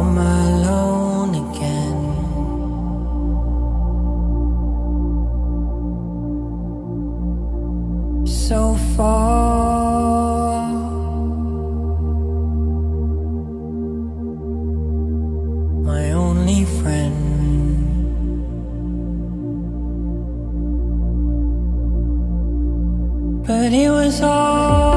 I'm alone again. So far. My only friend. But it was all